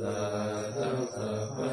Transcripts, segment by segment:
สาวะโตสาว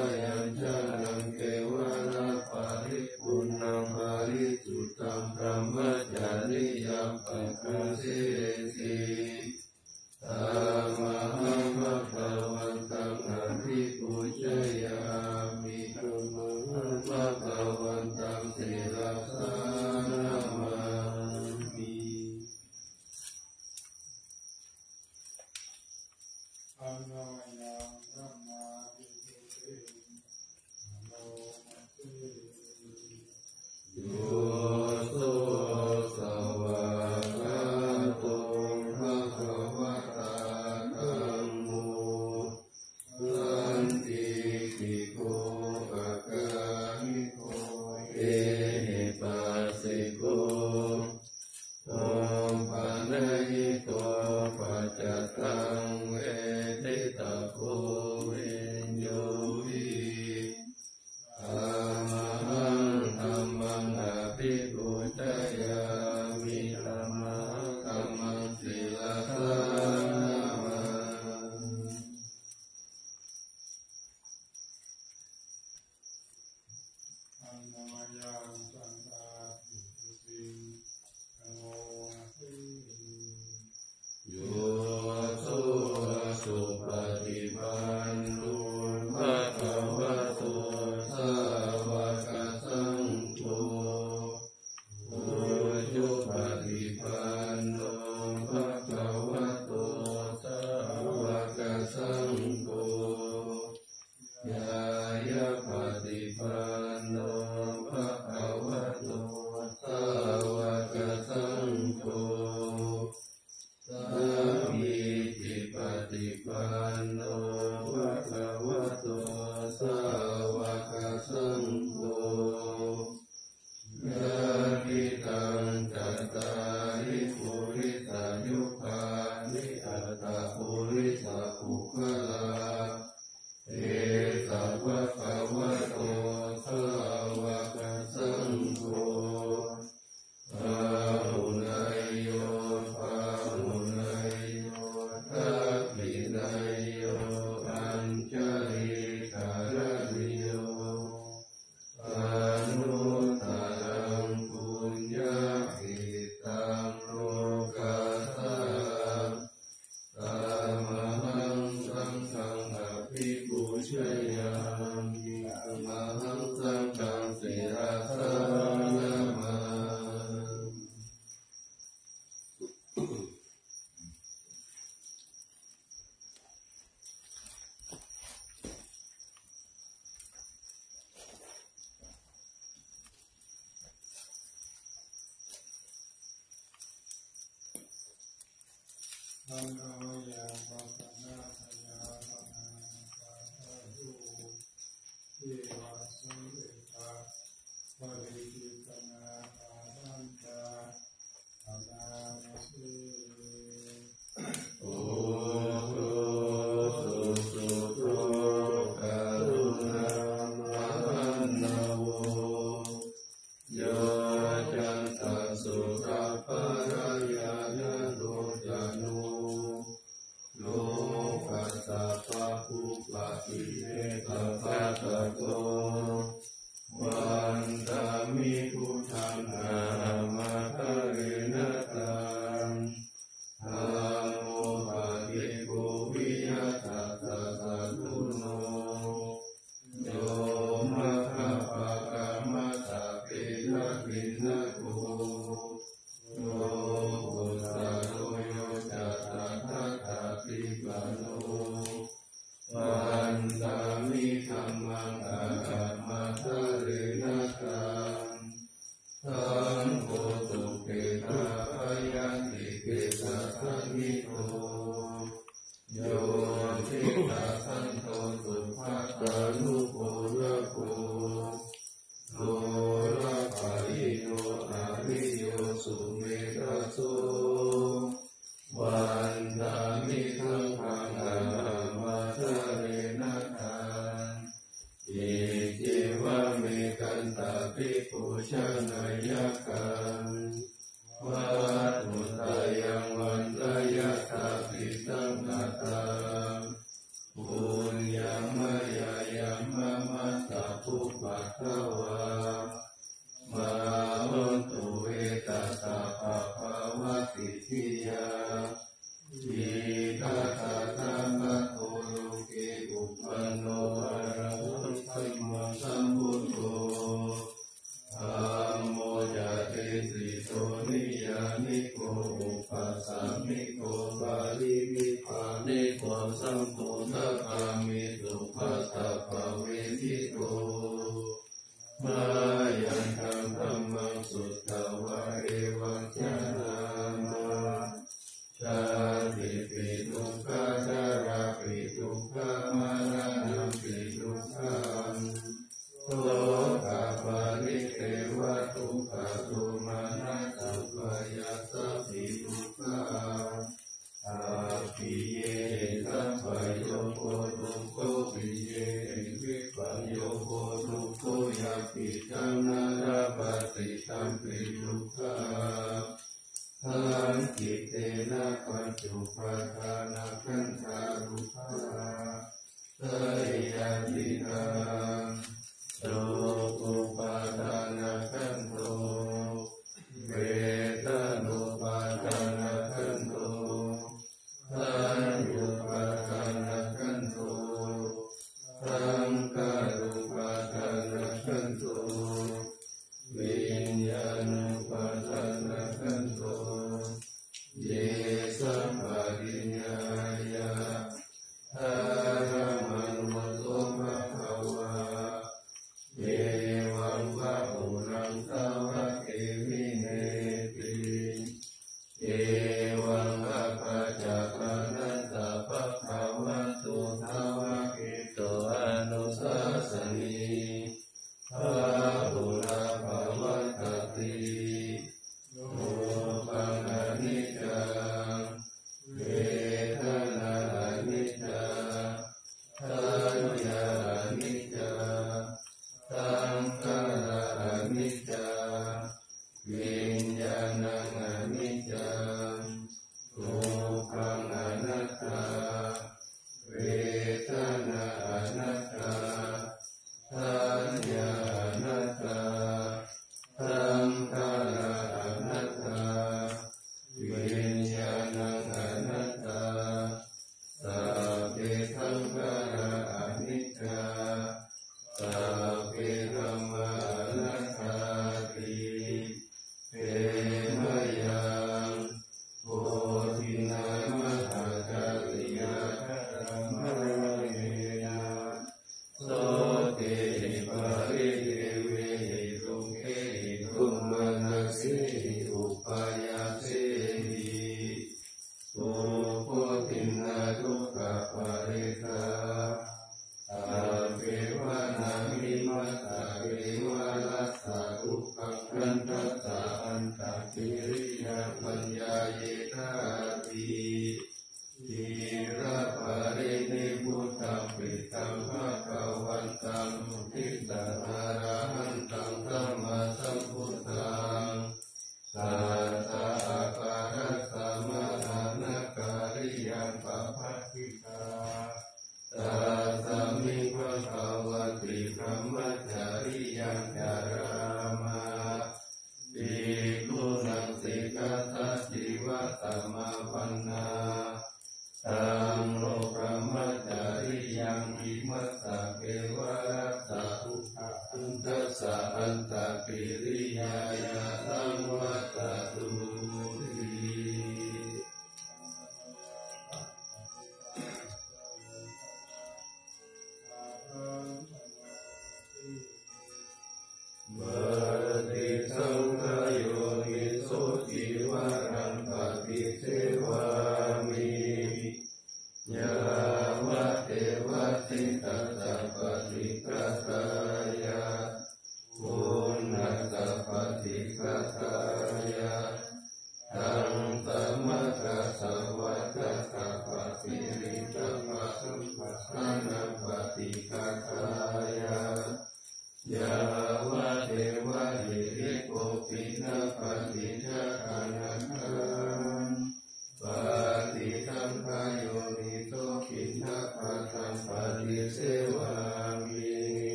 ทั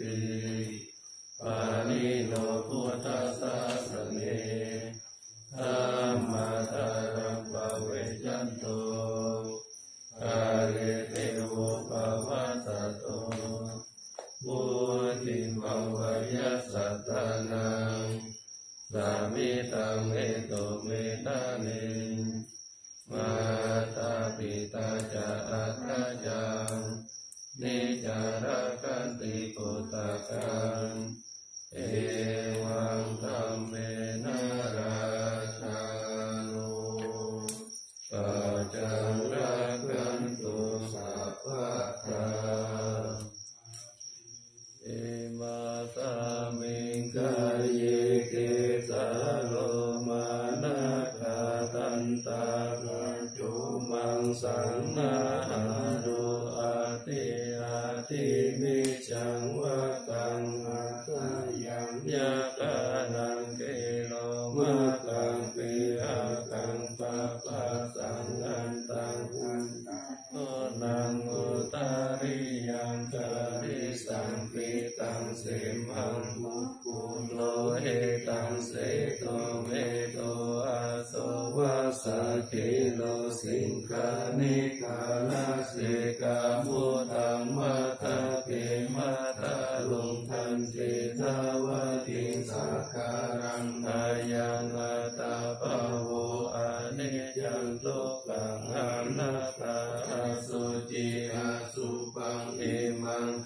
ติปานิโนพุทธัสสะ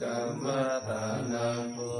กรรมตานังปุ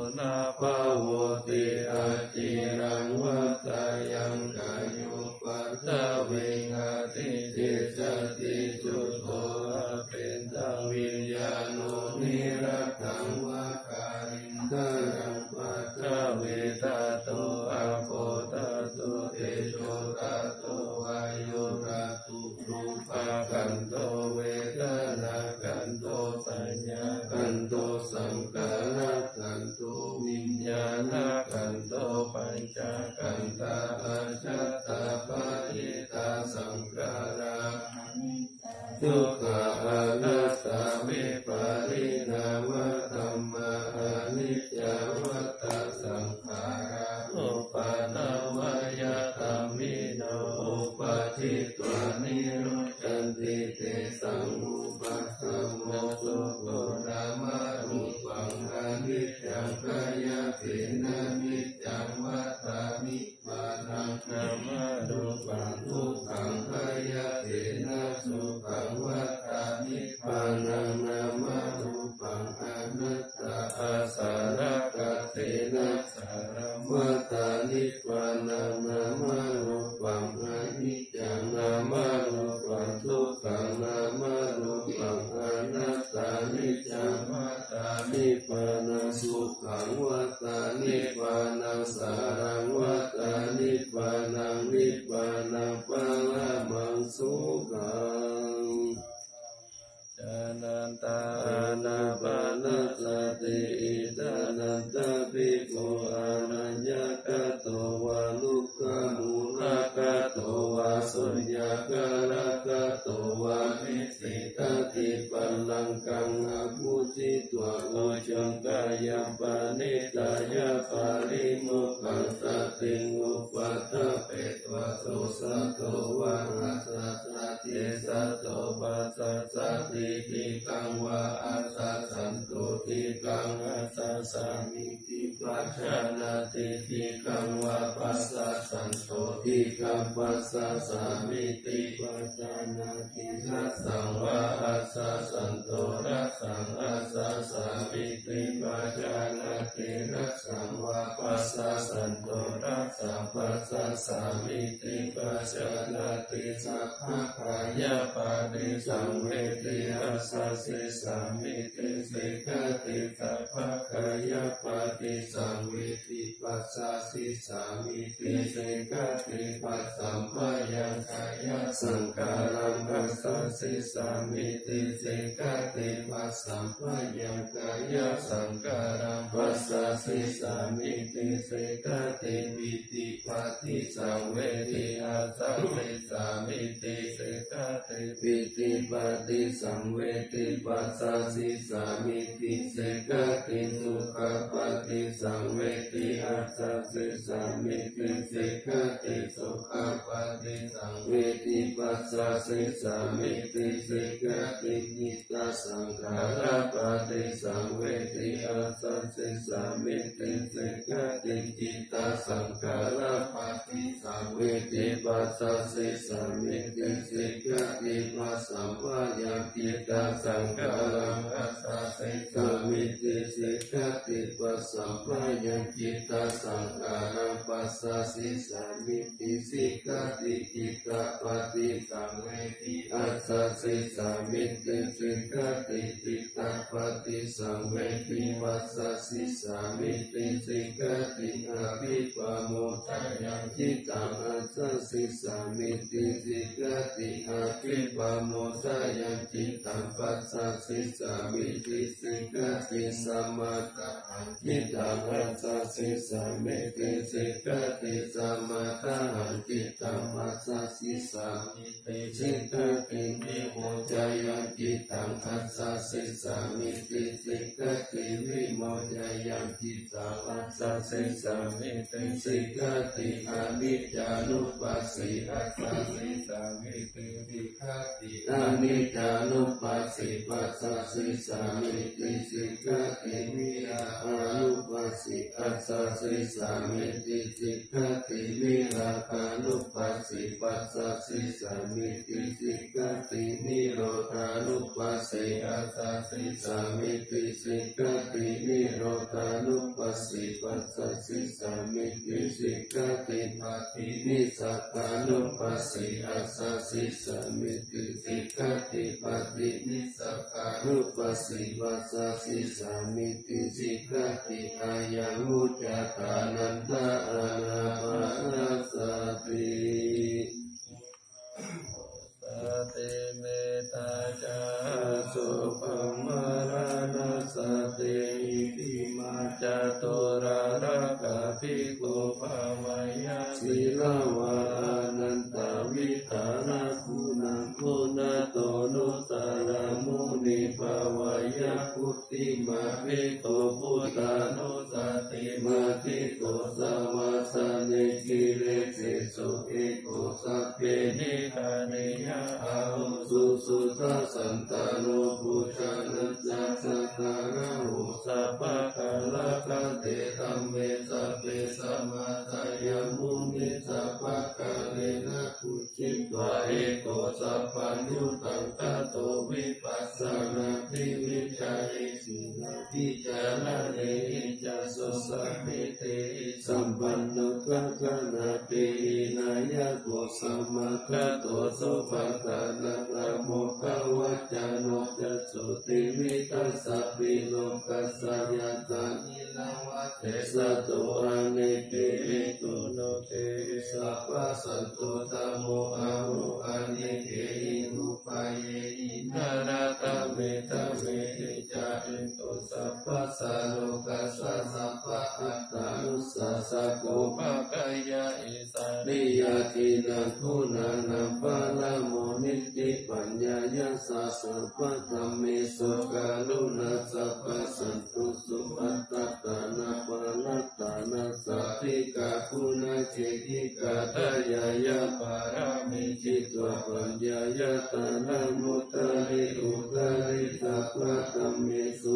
โตวะหัสสะติสัตโตปัสสะติติตังวะอัสสันตุติกังอัสสัมิติปัจจานาติติกังวะปัสสันตุติกังปัสสามิติปัจจานาติรัสังวะอัสสันตุรัสังอัสสามิติปัจจานาติรัสังวะปัสสันตุรัสังปัสสามิติ ปัสสนติสัพพะกายปานิสังเวทิอัสสิสัมมิติสิกติสัพพะกายปานิสังเวทิปัสสสิสัมมิติสิกติปัสสัมปยังกายสังการังปัสสสิสัมมิติสิกติปัสสัมปยังกายสังการังปัสสสิสัมมิติสิกติวิติปัติสังเวทิอาสัสสิสามิติสิกขาติปิติปฏิสังเวติปัสสสิสามิติสิกาติสุขปฏิสังเวติอัสสสิสามิติสิกาติสุขปฏิสังเวติปัสสสิสามิติสิกาตินิตาสังขารปฏิสังเวติอัสสสิสามิติสิกาติจิตาสังขารปฏิสังเวติปัสสะสิสามิติสิกติปัสสัมปะยังกิตาสังขารปัสสะสิสามิติสิกติปัสสัมปะยังกิตาสังขารปัสสะสิสามิติสิกติกิตาปฏิสังเวทิอาสัสสิสามิติสิกติกิตาปฏิสังเวทิปัสสะสิสามิติสิกติอาภิปโมทายังจิตังอาสัสสิสามิติสิกติอาภิปโมทายัจิตตังปัสสะสิสามิติสิกติสมมาตะอังจิตังอาสัสสิสามิติสิกติสมมาตะอังจิตังปัสสะสิสามิติสิกติวิโมจายัจิตตังอาสัสสิสามิติสิกติวิโมจายัจิตตังอาสัสสิสามิติสิกติอนิจจานุปัสิอาสัสสิสามิติวิคติอนิจานุปัสสิปัสสะสิสามิติสิกติวิราอานุปัสสิอาสัสสิสามิติสิกติวิราคานุปัสสิปัสสะสิสามิติสิกตินิโรธานุปัสสิอาสัสสิสามิติสิกตินิโรธานุปัสสิปัสสะสิสามิติสิกติปฏินิสัตตานุปัสสิอาสัสสิสมิติสิกติปฏินิสัตตานุปัสสิปัสสะสิสมิติสิกติอายังุจตานันตาอานาปานาสติสติเมตตาจาสุปา ติสินาทิจารเรจัสสะเมเตสัมปันโนกัคนาเตนายะโกสัมมาคะโตโสภ สะโลกัสสะสัพพะอัตตานุสัสสะโกภะกายะอิสาริยตินันทุนานัมปะละโมนิติปัญญายาสะสัพพะธัมเมสุกาลุนัสสัพพะสันตุสุปัตตานาปะนัตตานาสัพพิกาคุณาเจติกาตายายาปารามิจิตวะปัญญายาตานามุตตะริอุตตริสัพพะธัมเมสุขา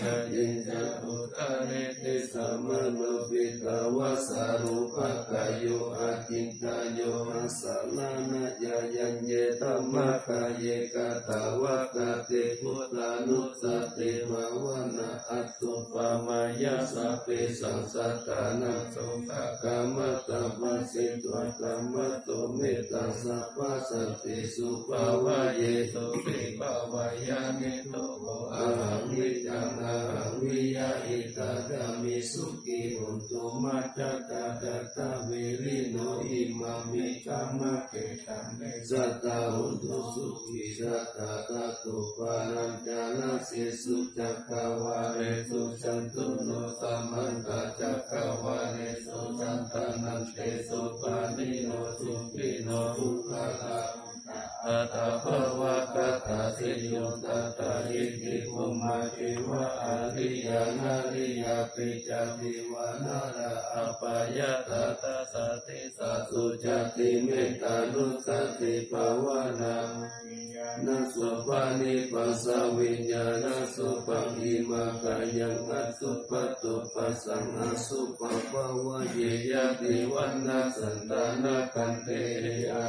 ยายาเยจะอุตตริติสัมมโนปิตาวะสารุปะกายโยอาจินตายโยอาสลานายายังเยตัมมะกายเยกตาวะกะเตพุทธานุสติภาวนาอัตุปามายาสัพเพสังสัตตานังสงฆกรรมตมม สิตวะกรรมโตเมตาสัพพะสันติสุภาวะเยโตปิภาวายานิโตโมอะหังวิจังอะหังวิยาอิตาดามิสุกิหุนตุมัจจตาตตาวิริโนอิมามิกามะเกตัมเมสัตตาหุนตุสุขิสัตตาตาตุปานัญจานาสิสุจักขวาเรสุสันตุโนสัมมันตาจักขวาเรสุสันตานันเตสุปานิโนสุขิโนทุกขลา อัตภวะกตาสิโยตตาอิติภุมาจิวะอริยานาริยปิจติวานาราอปายาตาตาสติสัสุจติเมตานุสติภาวนานาสุปานิปัสสวิญญาณสุปังอิมาคายังอัสุปตุปัสสังอสุปปวะเยยติวันนาสันตานาคันเต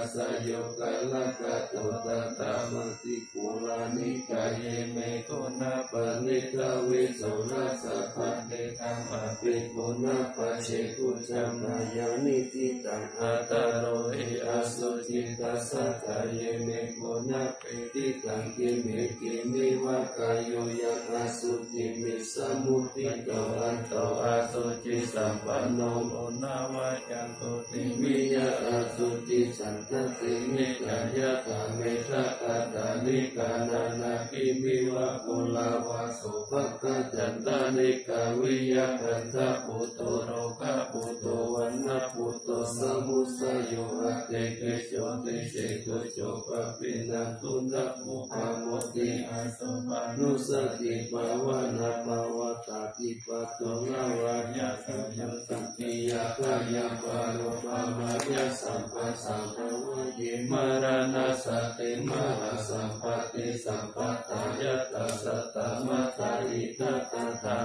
อาสยกาลกะตุตตามติ ปุรานิกายเมโกนาปนิกาวิโสรัสะพันเตธัมมาปิโกนาปเจกุจัมนายานิติตังอาตาโรหิอาสุจิตัสสะกายเมโกนาปิติตังกิเมกิมิวะกายโยยัอาสุจิมิสมุติโตอันโตอาสุจิสัมปันโนโมนาวาจันโตติวิยะอาสุจิสันตติมิกายะกาเมตะกาตานิกานานาคิมิวะกุลาวาสุภกจันตานิกาวิยะคันทะปุตโตโรกะปุตโตวันนะปุตโตสมุสโยอะเตเกโชติเสกโจปะปินันตุนะมุขโมติอาสุปานุสติภาวนาภาวตาติปัตโตลาวายะสัมยัตติยะกายะปาโรปามายะสัมปัสสัมภวะเยมารณะสติมหาสัมปติสัมปตายตัสสะตมัตตาอิทัตตา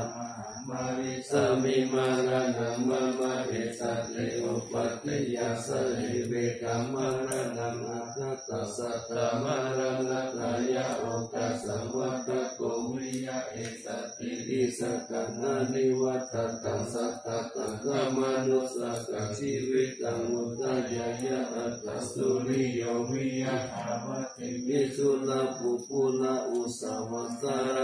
มาริสมิมารานัมะมะเอสัตเตอุปัตติยาสริเวกามารานังอาคัตตัสสะตามารังอัตายะโอกัสสะวัตโกวิยะเอสัตติดิสกังนานิวัตตัสัตตะตังกามนุสกังชีวิตังมุตตายายะอัตตสุริโยวิยะภาวติวิสุลาปุปุลาอุสาวัตตาร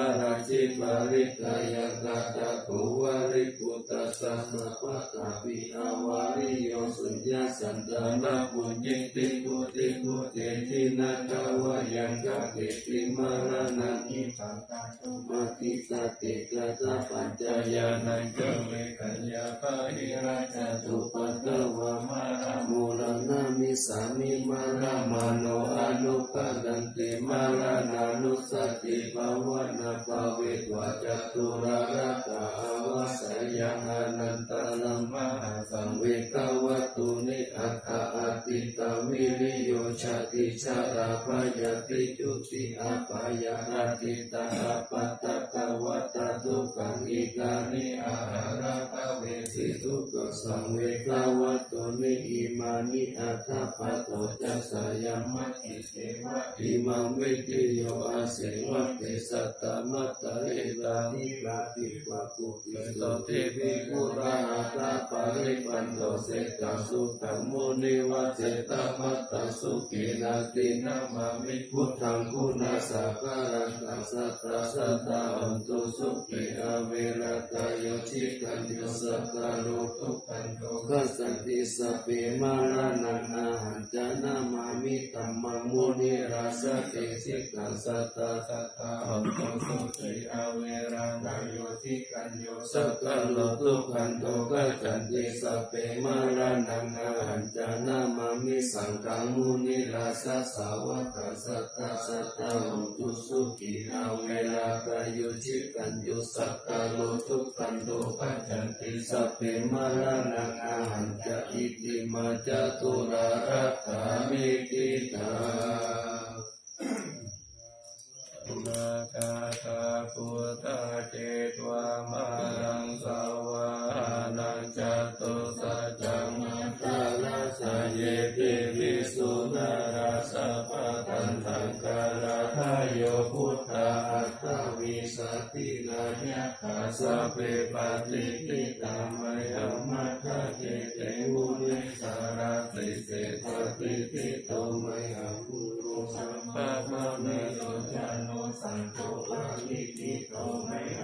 าจิปาริกายะกาตะโกวาริปุตตะสัสสันตานาปุญญิติกุติกุเตทินาคาวายังกะเกติมารานังอิปัตตาตุมาติสติกะตะปัญจายานังเจเวกัญญาปะหิราชตุปัตตวะมารามูลนามิสามิมารามโนอนุปดันติมาลานานุสติภาวนาภาเวตวาจตุราระตาอวสยังอนันตลัมมหาสังเวกาว อั ติตวิริโยชาติชาราปายติจุติอาปายาอติตาอปัตตตวัตตุกังอิกานิอาหาราภเวสิทุกสังเวกวตุนิอิมานิอัตถปัตโตจัสยามัติเทวะอิมังเวติโยอาเสวะเตสัตตมัตตะเอตานิลาติปะกุติโสติภิกุราตาปาริปันโตเสกสุตัมมุนิวะเจตมัตตสุกินาตินามามิพุทธังคุณาสักการันตัสสะตัสสะตาอันตุสุขิอาเวรตายโยชิกันโยสักกาโลทุกันโตกัสสติสเปมารานังอาหันจานามามิตัมมังมุนิราสติสิกัสัตตาสัตตาอันตุสุขิอาเวรังกายโยชิกันโยสักกาโลทุกันโตกัสสติสเปมารานังอาหันจานามามิสังฆังมุนิราสสาวกสัตตาสัตตาอันตุสุขิอาเวรากายโยชิกันโยสักการโลทุกันโตกัสสันติสัพเพมารานังอาหันจะอิติมาจตุรารัตามิติตานาคาตาพุทธาเจตวามารังสาว สตินาญาคาสะเปปะติติตามยมัตถะเจเตวุนิสาราติเสตติติโตมยมุรุสัมปะมะเมโยจานุสังโฆปาลิติโตมยมุเ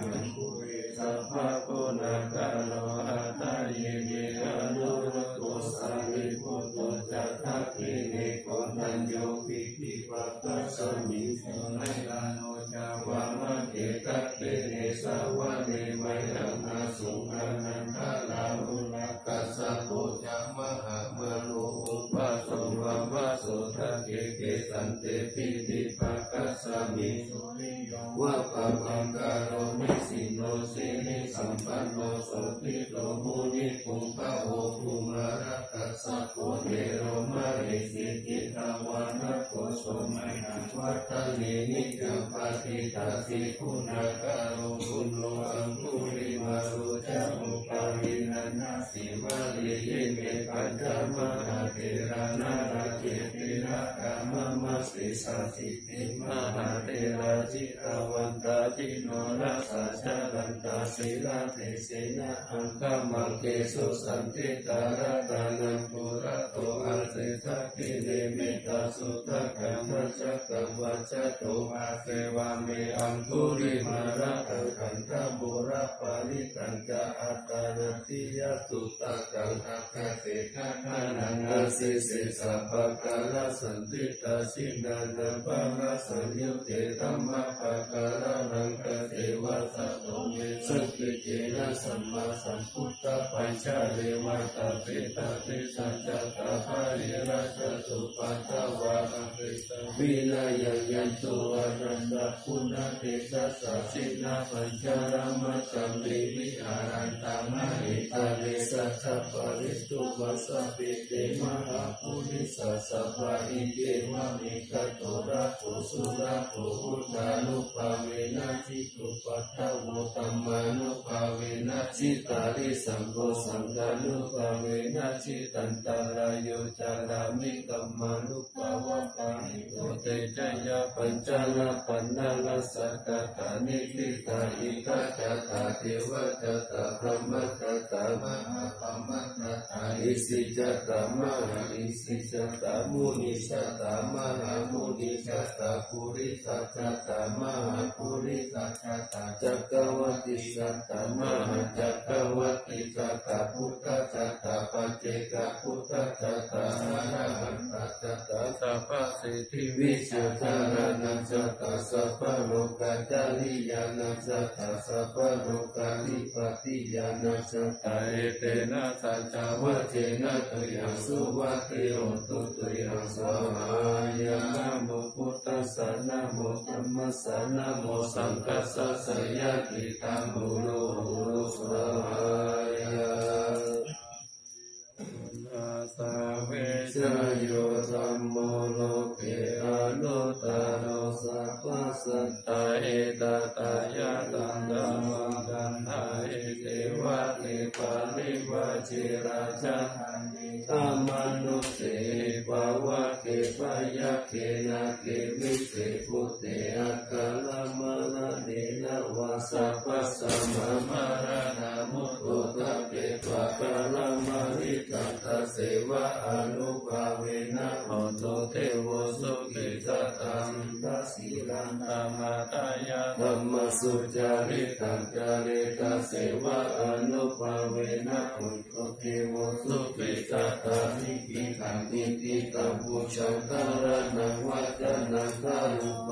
วัตเนนิจังปฏิตาสิคุณาการุคุณโลอังคุริมารุจามุปารินันนาสิมาลีเยเมปัญจมาเทรานาราเจติระกามมัสสิสัสิติมหาเทราจิตาวันตาจิโนรัสสะจารันตาศิลาเทเสนะอังคมังเกสุสันติตาระตานังปุระโตอาเสทัพพิเนเมตาสุตะกัมมัจจกัมวัจจโตอาเสวาเมอังคุริมาระตังขันธบุระปาริตังจะอัตตานาติยสุตะกังอัคคเตนะนานังอาสิสิสัพพะกาลสันติตาสินานาปะระสัญญุเตตัมมะปะกาลนังกเทวะสัตโตเมสัจจิเจนะสัมมาสัมพุทธปัญชาเรวะตาเปตาเปสัจจตาภาริราชสุปัตตวาระเปตวินายังยันตุวารันดาคุณเทสัสสะสินาปัญจารามัจจามิวิหารันตามะหิตาเลสัจจปริสุวัสสปิเตมหาภูริสัสสะภะอิเกวะมิกตโตระโกสุระโกุตานุภาเวนะจิตุปัตตะโวตัมมานุภาเวนะจิตาริสังโฆสังฆานุภาเวนะจิตันตารายโยจารามิกัมมานุภาวะปานิโตเตจยาปัญจลปันนาลสัตตานิทิตาอิตาจตาเทวจตาพรหมจตามหาธรรมจตาอิสิจตามหาอิสิจตามุนิจตามหามุนิจตาภูริสัจตามหาภูริสัจตาจักรวัติสัตตามหาจักรวัติสัตตาพุทธจัตตาปัจเจกพุทธจัตตาอรหันตจัตตาสัพพสิทธิวิชาจารนังจัตตาสัพพโลกาจาริยานังจัตตาสัพพโลกาลิปติยานังจัตตาเอเตนะสัจจวเจนะตุยังสุวัติโอตุตุยังสหายานะโมพุทธัสสะนะโมธัมมัสสะนะโมสังคัสสะสยะติตัมมุโรสหายานาสาเวชโยสัมโมโลเกอนุตตโรสัพพสัตตาเอตตายะตันตมังกันทาเอเทวะเทปาริวะจิราชาธรรมนุเสปาวะเกปยะเกน เศษพุเตอะกาลมะนะเนนะวะสัพพสัมมามาระนามุตโตตะเปปะกาลมาริตัตะเสวะอนุภาเวนะโหตุเทวสุขิตตังทัสสิลันตมาตายะธรรมสุจาริตังจาริตาเสวะอนุภาเวนะโหตุเทวสุขิตตังนิพิตังนิพิตังบูชังตาระนังวัจนังตาลุป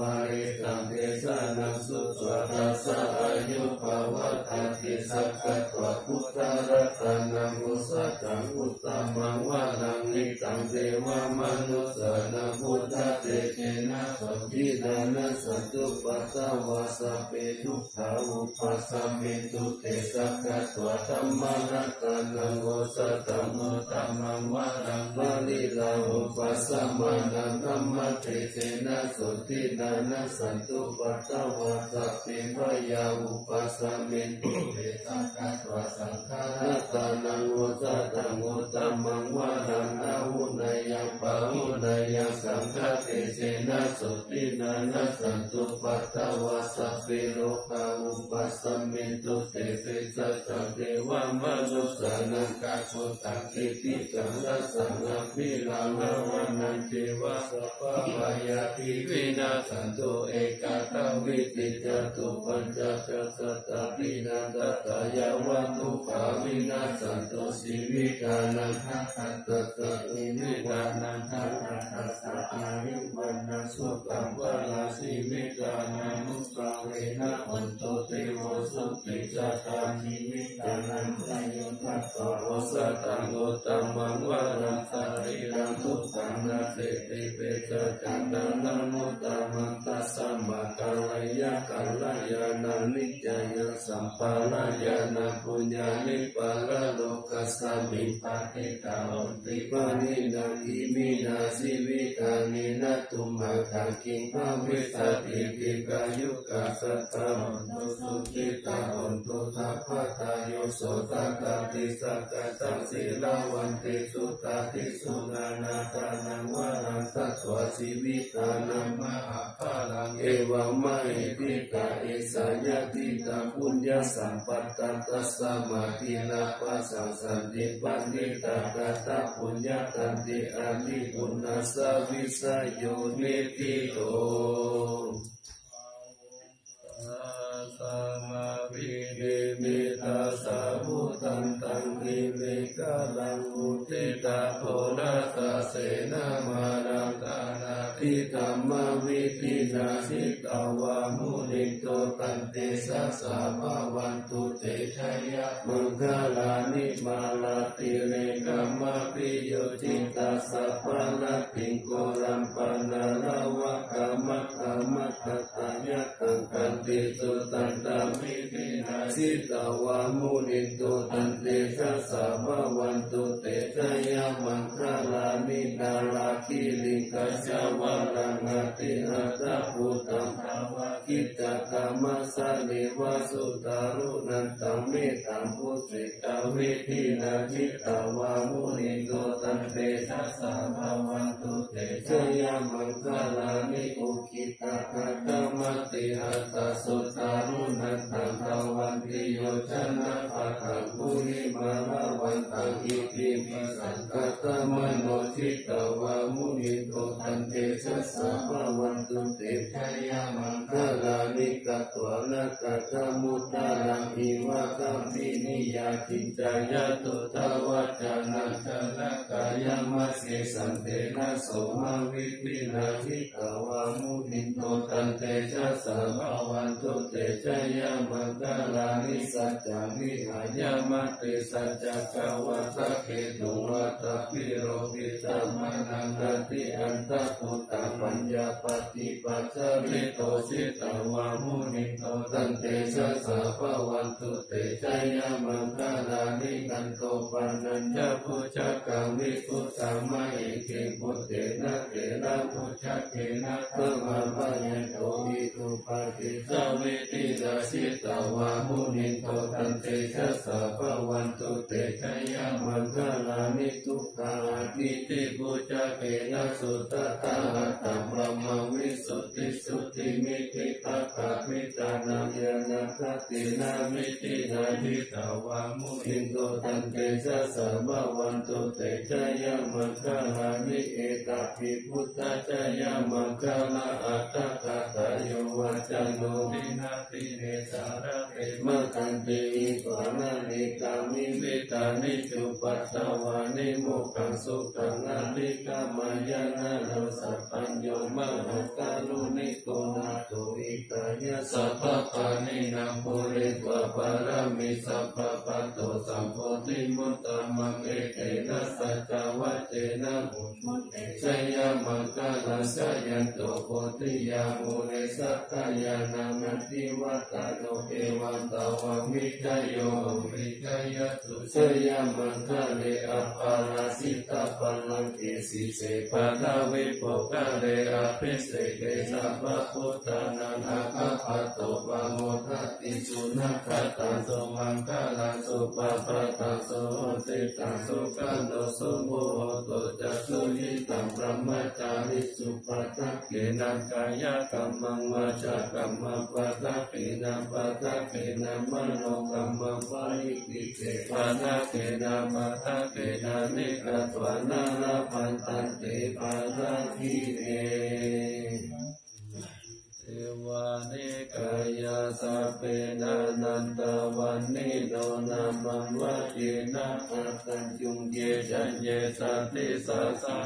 สัพเพทุกขา อุปัสสะเมตุเตสักขะตวะธัมมรัตนังโอสัตตังโมตัมมังวะรังบาลิลาอุปัสสะมานังธัมมเตเจนะสุติดานัสสันตุปัสสาวะสัพเพพยาอุปัสสะเมตุเตสักขะตวะสังฆารัตนังโอสัตตังโมตัมมังวะรังอาหุนายังปะหุนายังสังฆเตเจนะสุติดานัสสันตุปัสสาวะสัพเพโลกาอุปัสสะเมตุเตเตสัจเทวมนุสานังกาโคตังกิติกังรัสสังอภิลาภวันันเทวะสัพพะวายาภิวินาสันตุเอกาตวิติจตุปัญจจสัตตาปินันตตายาวันตุขาวินาสันตุสิวิกานังทัตตะตะอินิกานังทัตตะสะอาริวันนัสุตังวะลาสิวิกานังมุตตะเวนะอันตเทวสุติจตานิวิกานังไตโยทัตตะวสัตตังโอตัมมังวะรังสาริรังทุกขังนาเสติติเปตจันตานามุตตามันตัสสะมะกัลยะกัลยานานิจจยสัมปารายานาปุญญานิปาลโลกัสสมิปะเทตาอุติปานินาอิมินาสิวิกานินาตุมะตะกิงภาวิสติกิกายุกัสสะตุสุขิตาอนตุทัพพะตายุโสตกาติสักกะตังสิลาวันติสุตาติสุนานาตานังวารังสัสวะสิวิตานังมหาภาลังเอวะมะหิติกาเอสายติตาปุญญาสัมปัตตตัสสะมาตินาปัสสังสันติปันติตากาตาปุญญาตันติอานิปุณัสสะวิสยโยนิติโต ตันตังกิวิกาลังอุติตาโพนาตาเสนามารังตานาทิธรรม กิตตกรรมสะเนวะสุตารุนันตเมตังพุทธิตาเวิธินาจิตาวามุนิโตตันเตสัสสะภาวันตุเตชัยยะมังคลานิอุกิตะกะกรรมติหัตสุตารุนันตังภาวันติโยชนะภะคังปุริ มาลาวันตังอิติปิสังกตมโนทิตาวามุนิโตตันเตสัสะภาวันตุเตชัยยะมังคลานิกัตวนากัตมุตารังอิวะกัมมินิยาทิจายะตุตวัจานันตนะกายมัสเสสันเตนะโสมาวิปินาทิตาวามุนิโตตันเตชัสะภาวันตุเตชัยยะมังคลานิสัจจามิหายามะติสสจจกวัตเกตุวัตปิโรปิตมานังกติอันตพุตตาปัญญาปฏิปัจจริโตสิตวามุนิโตตันเตชัสสะภวันตุเตชัยมังคลานิกันโตปันัญญพุจักกังวิพุตตามาเอกิพุเตนะเกนะพุจักเกนะตมาปัญญโตวิทุปาติสเวติดาสิตวามุนิโตตันเตชัสสะภวันตุเตชยมังคลานิทุกขาติติพุจเกนะสุตตะตัมบรมวิสุทธิสุทธิมิติตัคคะมิตานังยานาคตินามิตินาทิตาวามุนินโตตันเตชัสสะภาวันตุเตชยมังคลานิเอตปิพุทธจายมังคลาอัตตะกตโยวัจโนตินาติเนสารเตมะกันติปานานิกามิเวตานิจุปัตตวานิโมกังสุขังอริกามายานาโนสัพพัญโยมะหกาลุนิโกนาโตอิตายะสัพพะปานินังปุริตวะปารามิสัพพะปัตโตสัมโพธิมุตตะมังเอเตนะสัจจวัจเจนะมุตุเตชัยยะมังคลาสยันโตโพธิยามุเนสักขายานามัตติวัตโนเอวันตวามิจโยมิจยตุชยามังคเลอปาราสิตาปัลังเกสิเสปะทาวิปกะเลอภิเสเกสัพพะพุทธานังอาคปะโตปะโมทติสุนัขตังสุมังคลังสุปะปะตังสุโติตังสุขันโตสุโมโตจัสุยิตังพระมจาริสุปะทักเกนังกายกรรมังวาจากรรมังปะทักเกนังปะทักเกนังมโนกรรมังวาหิติเกปะนาเกนังปะทะเกนังนิกัตวานาลาปันตันเตปะนาทีเต วานิกายาสัพเพนานันตวันนิโนนามังวะเยนะอัตตัญจุงเยจันเยสัตติสัสสะ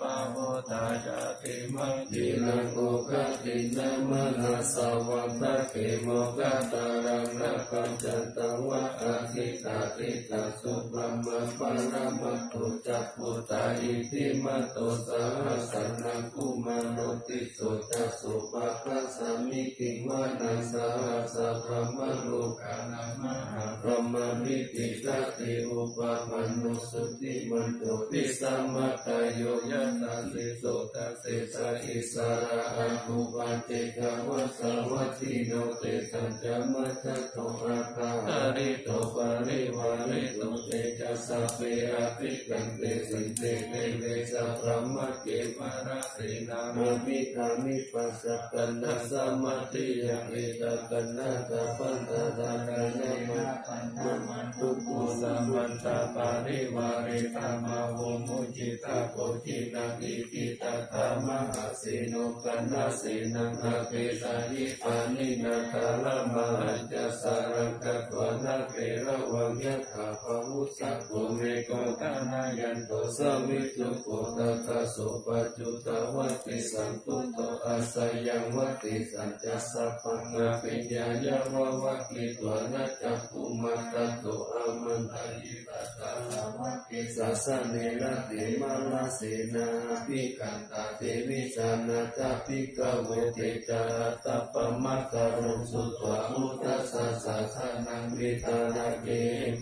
ปะโหตาจาติมังกินังโอกะตินะมะนัสวัตตะเกโมกะตารังรักขันจันตังวะอาทิตาติตาสุบรมะปารามัตตุจักปุตาอิติมัตโตสาสนังกุมารติโสจัสสุปะคะสะามิติวานัสสะสัพพะมโลกานัมาพรหมมิติสติอุปะมนุสุติมันโตติสัมมาตโยยะตัสสิโสตัสสิสะอิสระอะหุปันติกวะสวัตถิโนเตสัจจมัจจโตอาคาหาริโตปาริวาริโตเตจัสสะเปอะปิกันเตสิเตเตเวสัพพะมะเกปะระเสนามามิกามิปัสสะกันนะสัมาติยะเอตะกันนะตะปันตะตะกันนะมะปันตะมันตุกุสัมมันตะปาริวาริธรรมาวมุจิตาโกจิตังอิติตะธรรมหาสิโนกันนะสินังอาเปตายิปานินาคาลมหัจจสารังกัตวนาเประวังยะถาภาวุสัพโกเมโกตานายันโตสมิจุโกตตาโสปัจจุตาวัติสันตุโต อาศัยยังวัติสัจจสัพพังอาปิญญายะวะวะกิตวนาจักขุมัตตโตอามันตายิตตาวัติสัสสเนระติมาลาเสนาปิกันตาเทวิสานาจาปิกเวเตจาตปมะกะรุสุตวะอุตัสสะสะสนังวิตานาเก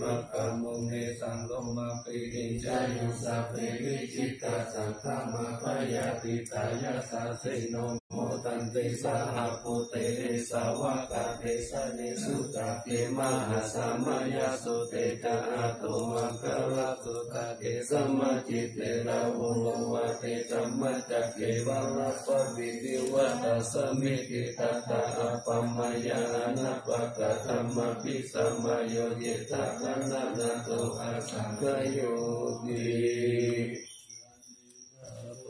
มะกะมุเนสังโลมาปิริจายุสัพเพวิจิตาสังฆมาปยาติตายาสาเสโนโมตันติสาหปุเตสาวกาเตสะเนสุตาเกมหาสามายาสุเตจาอาโตมังคลาสุตาเกสัมมาจิตเตระโวโลวะเตสัมมาจักเกวะลาปวิวิวัตสมิติตตาอปัมมายานาปะกะธรรมปิสัมมาโยเยตาคันนานาโตอาสังกโยติ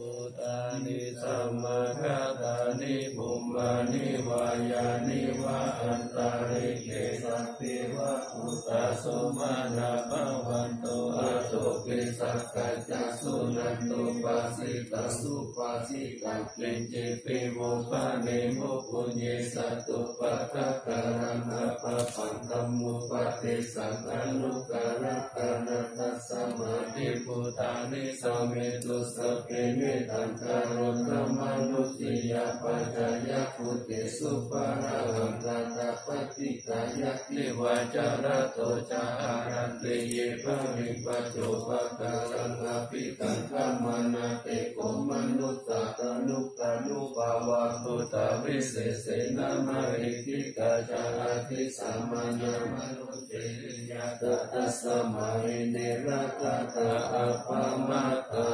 ปุตานิสัมมาคาตานิบุมานิวายานิวะอันตาริเกสัพเพวะอุตาสุมานาภวันโตอาโตปิสักกัจจสุนันโตปัสสิตาสุปัสสิกัปเปนเจเปโมปะเนโมปุญเยสัตตุปะทะการังอาปะปังตัมมุปะเทสังอนุการะกานัตตัสสมาธิปุตานิสเมตุสพเพเมตันตารุธรรมนุติยาปัจจายพุทธิสุปาระหังตาตาปฏิกายติวาจาระโตจาอารันเตเยปะริปัจโจปะการังอภิตังกัมมานาเตโกมนุตตาตานุตานุปาวาตุตาวิเศษเสนามาริกิกาจาติสามานามนุเตริยาตตัสสมาริเนระตาตาอัปปามาตา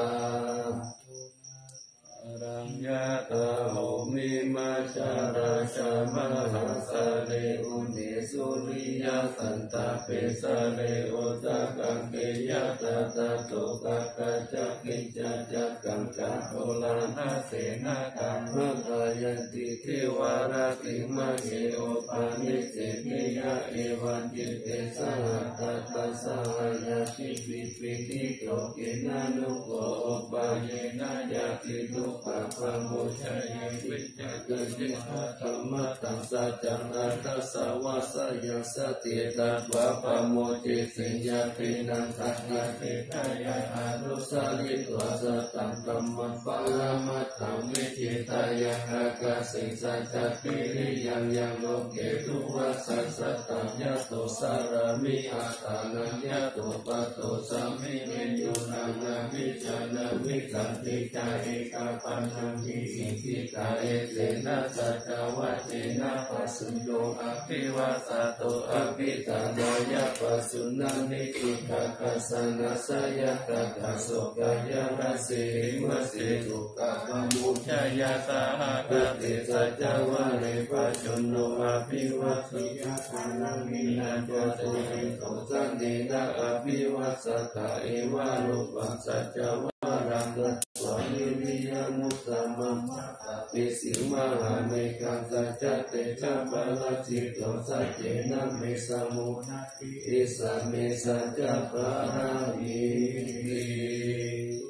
รัง ยะตาโหมิมาชาราชามหาสาเรอุนิสุริยสันตาเปสาเรโอตะกังเกยะตาตาโตกะกะจักกิจจักกังกะโอลานาเสนากัมมะกายันติเทวาราติมะเยโอปานิเสนิยะเอวันจิเตสหะตตาสหายาติปิปิติโกเกนะนุโกโอปาเยนะยาติทุปะปะโมชัยวิจเกจิหะธรรมตังสัจจังอัตสาวาสยาสติตัตวะปะโมจิสิญญาตินันทัตาติทายาอนุสาลิตวสตังตัมมปัละมัตตังวิจิตายะหะกะสิสัจจปิริยังยังโลกเกตุวัสสัสสะตังยะโตสารมิอาตานัญญะโตปะโตสัมมิเมยุนังนาวิจานาวิสันติกาเอกาปัญญังทิสิกิกาเอเสนะสัจวัจเจนะปัสุโยอภิวาสโตอภิตานายะปัสุนังนิกิกาคัสนาสยะกะกะโสกายะระเสมะเสตุกะปะมุชยาสาหะกะเตสัจวะเรปัจจุโนอภิวัติยะทานังมินาจโตโตสันตินะอภิวัสตะเอวะรูปัสสัจวะรัง มิสิมหาเมกังสัจจเตจัปะละจิตโตสัจเจนะเมสมุอิสเมสัจปะราหิ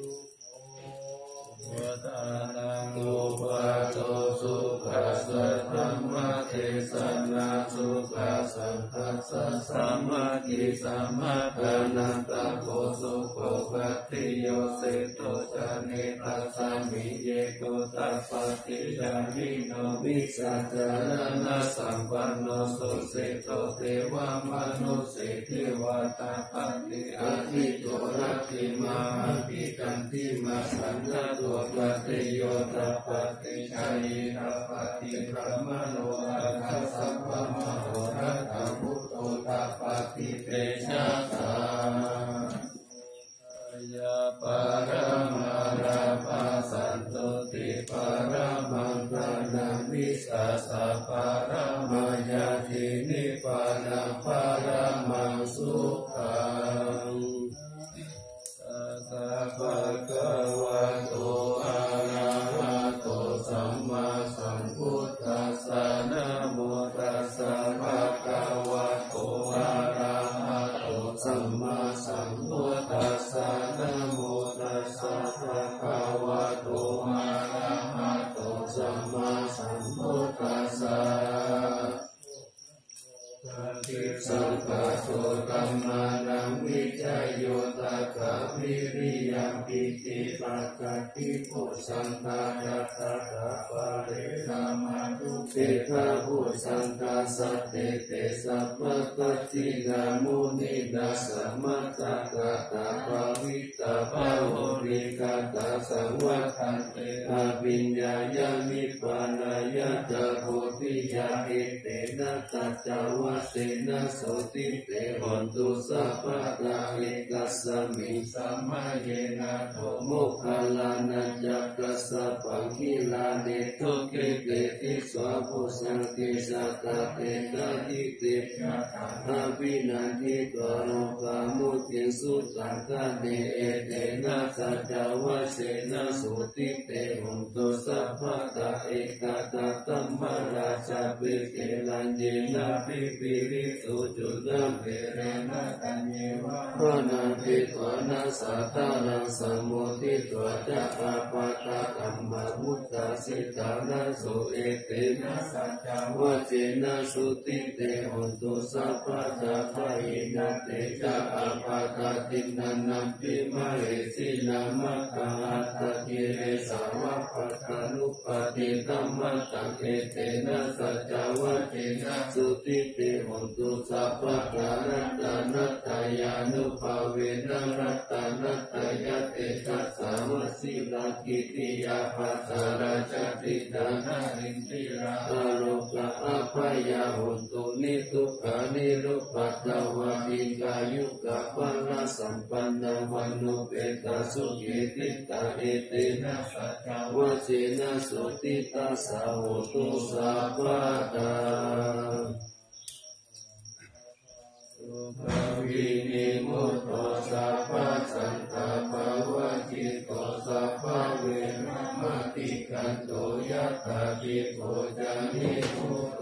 ตานังอุปาโตสุขัสสะธรรมเทศนาสุขัสสังคัสสะสัมมากิสัมมาทานันตโกสุโกภัติโยเสโตจเนตัสสามิเยโกตัสสะติยามิโนวิสัจจานาสัมปันโนสุเสโตเทวามนุสเสเทวตาปฏิอาทิโตรัติมาภิกันติมาสันทตัวปฏิโยตาปฏิชัยตาปฏิพระมโนอาคัสสะพะมโหรัตพุทโตตาปฏิเตชะตายาปารมาราปาสันตุติปารมังปรานามิสสสะปารม ยโยตถาวิริยังปิติปัสสติโพสังฆายัตถาปะเรนามาตุเตทะโพสังฆาสัตเตเตสัพพะตัสสิกามุนินาสัมมาตตะตาภาวิตาภาโหริกาตาสวัฏันเตอาวิญญาญาณิปานายะตะโพธิยาเอเตนะตัจจาวะเสนะโสติเตหันตุสัพพะตาเอกัสสมิสัมมาเยนะโตโมคคัลานะจักกัสสะปังคิลาเนทุเกเตติสวะโพสังเกสัตตะเตนะทิเตนะอาวินันทิตโรกามุติสุตังคะเนเอเตนะสัจจาวะเสนะโสติเตหนตุสัพพะตาเอกตาตัมมาราชาปิเกลันเยนะปิปิริสุจุนังเปเรนะตัญเยวะพระนาทิตวนาสัตตานังสมุทิตวจะอาปาตาตัมมามุตตาสิตานัโสเอเตนะสัจจาวะเจนะสุติเตหนตุสัพพะตาภะอินะเตจะอาปาตาตินันนัมปิมาเรสินามะกาอัตะกิเรสาวะปัตตานุปติตัมมะตังเอเตนะสัจจาวะเจนะสุติเตหนตุสัพพะตานัตตานัตตายานุภาเวนะรัตตานัตตายเตตัสสาวสิลากิติยาปัสสาราชติดานารินติราอโรกะอภยาหุตุนิทุกานิรุปัตตวะอิกายุกะปะละสัมปันนวันนุเปตาสุขิติตาเอเตนะสัจจาวะเจนะสุติตาสาวุตุสัพพะตา ภวินิมุตโตสัพพสันตภาวะจิตโตสัพพเวรมติกันโตยัตตาปิโกจานิพุโต